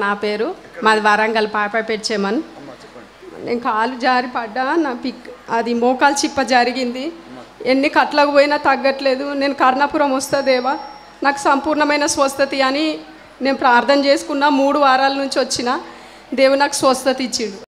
నా పేరు. మాది వరంగల్ పాపపేట చెమన్. నేను కాలు జారి పడ్డా నా పిక్ అది మోకాలు చిప్ప జరిగింది. ఎన్ని కట్లకు పోయినా తగ్గట్లేదు. నేను కర్ణాపురం వస్తుందేవా నాకు సంపూర్ణమైన స్వస్థత అని నేను ప్రార్థన చేసుకున్నా. మూడు వారాల నుంచి వచ్చిన దేవుడు నాకు స్వస్థత ఇచ్చిండు.